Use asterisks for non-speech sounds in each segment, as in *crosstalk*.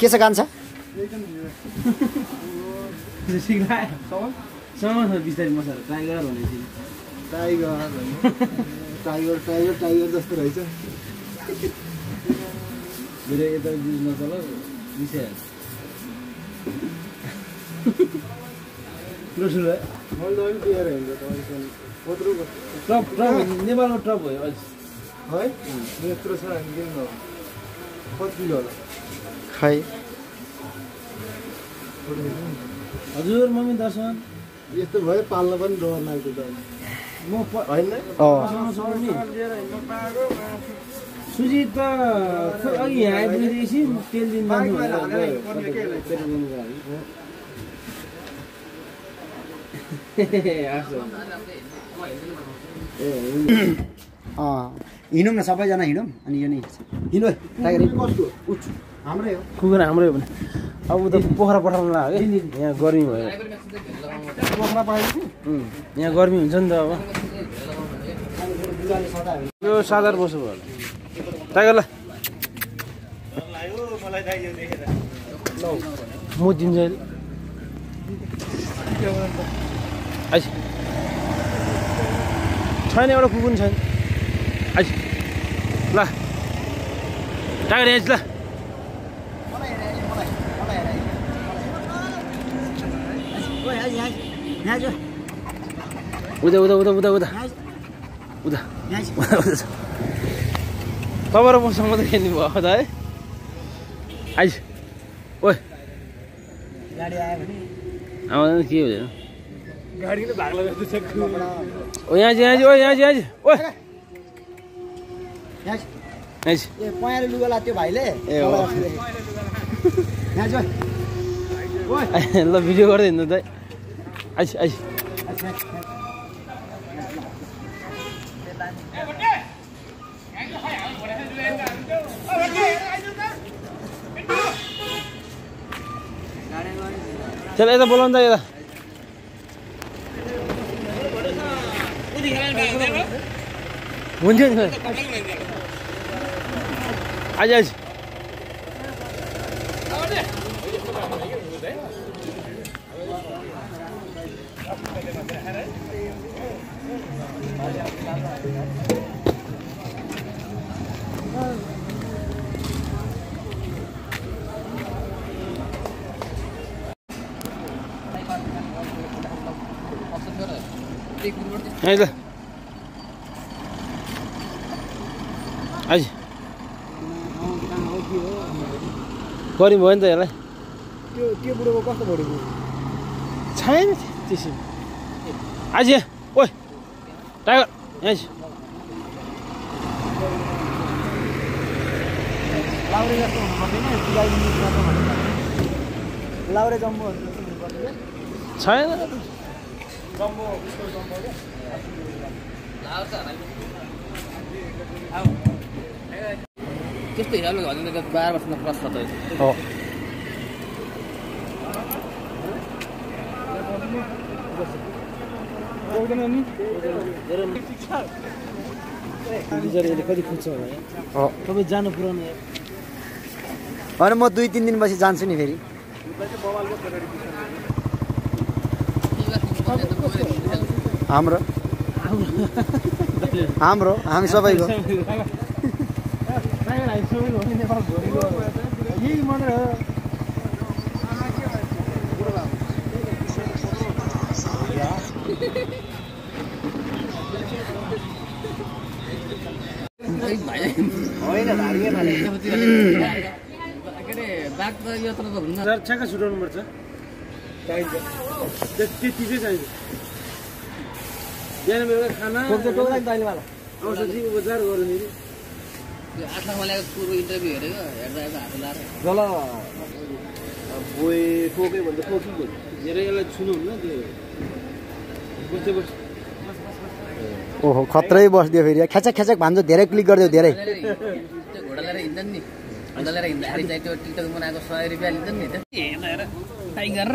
के छ कान्छ छ? बिस्तारै मसाला ट्राई गर भनेपछि टाइगर टाइगर टाइगर टाइगर जस्तो रहेछ। मेरो यता बुझ्न नचल बिसाइहाल्छ टप टप नेपालमा टप भयो है यत्रो छ कति किलो होला खै हजुर मम्मी दर्शन यस्तो भयो पाल्न पनि डर लाग्छ त म होइन अँ पसँग छु नि। सुजी त अघि यहाँ आइपुगेको एकछिन तेल दिन जान्छु हिँडौँ न सबैजना हिँडौँ अनि यो नि हिँड हाम्रै हो कुकुर हाम्रै हो भने अब उता पोखरा पठाउनु लाग्यो यहाँ गर्मी भयो पोखरा उम्, यहाँ गर्मी हुन्छ नि त अब यो साधार बस्नु भयो टाइगर ल। म दिन्छु। आइस। छैन एउटा कुकुर छैन। आइस। ल। टाइगर यहाँ ल। उता उता उता उता उता उता तपाईँ र मसँग मात्रै खेल्नु भयो त है। आइस। ओइ आउँदैन के हुँदैन गाडी नै भाग्ला जस्तो छ। ओ यहाँ चाहिँ यहाँ चाहिँ ओ यहाँ चाहिँ यहाँ चाहिँ भाइले। ए हो। चाहिँ *laughs* ल। भिडियो गर्दै हिँड्नु त आइस आइस चल यता बोलाउनु त यता हुन्थ्यो नि आज आज यहाँ ल आज गरी भयो नि त यसलाई त्यो त्यो बुढोको कस्तो बढेको छैन त्यसो आज ओइ टाइगर यहाँ। लाउरे जस्तो लाउरे पर्दैन छैन त्यस्तो हिसाबले भने त बाह्र वर्षमा क्रस छ त होइन म दुई तिन दिनपछि जान्छु नि फेरि हाम्रो हाम्रो हामी सबैको। यही मात्रै हो छ्याक्क पर्छ। चाहिन्छ। त्यति चाहिँ चाहिन्छ। बिहान बेलुका खाना औषधि उपचार गर्दाखेरि त्यो आठ लाख मलाई कुरो इन्टरभ्यू हेरेको हेर्दा हेर्दा हात लाएर। जल भोए टोक्यो भने त टोकिगयो धेरै यसलाई छुनुहुन्न त्यो। बस्दै बस् ओहो खत्रै बसिदियो फेरि। ख्याचक ख्याचक भान्जो धेरै क्लिक गरिदियो धेरै। त्यो घोडा लिएर हिँड्छन् नि। अन्त लिएर हिँड्दाखेरि चाहिँ त्यो टिकटक बनाएको सय रुपियाँ लिन्छ नि टाइगर।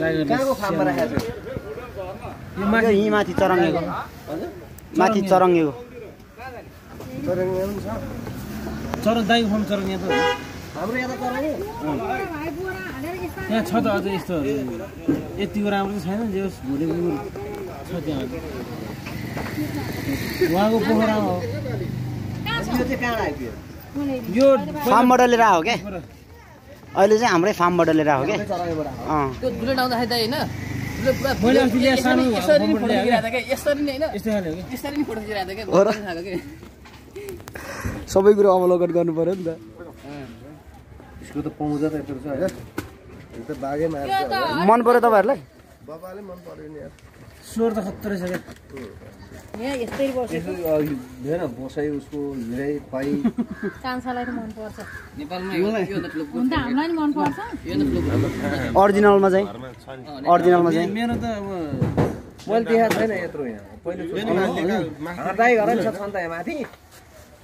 टाइगर कहाँको फार्ममा राखेको छ? यहीँ माथि चरङ्गेको। माथि चरङ्गेको। चरङ्गे पनि छ त हो। हाम्रो यहाँ त चरङ्गे यहाँ छ त अझै यस्तो। यतिको राम्रो चाहिँ छैन? जे होस् भोलि छ त्यहाँ। उहाँको पोखरा हो। यो फार्मबाट लिएर आएको क्या अहिले चाहिँ हाम्रै फार्मबाट लिएर आएको क्या सबै कुरो अवलोकन गर्नु पऱ्यो नि त। यसको त पाउँछ त यत्रो छ होइन? मन पऱ्यो तपाईँहरूलाई? स्वर त खत्रै छ क्या? यस्तै बसाइ उसको हिँडाइ खुवाइ *laughs* कान्छालाई त मनपर्छ। हामीलाई मनपर्छ। अरिजिनलमा चाहिँ? अरिजिनलमा चाहिँ। मेरो त अब मैले देखाएको छैन यत्रो यहाँ। पहिले घर नि छ छन् त यहाँ माथि।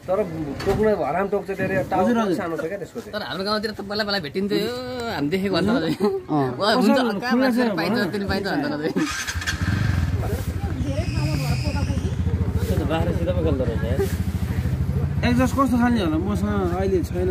तर टोक्न हराम टोक्छ धेरै टाउको पनि सानो छ क्या त्यसको तर हाम्रो गाउँतिर त पहिला पहिला भेटिन्थ्यो। हामी देखेको भन्दा चाहिँ अँ वा, हुन्छ कहाँ मान्छे पाइन्छ तिनी पाइन्छ भन्दा चाहिँ त्यो त बाख्रा सिधा पो खेल्दो रहेछ एकजस कस्तो खाने होला? मसँग अहिले छैन।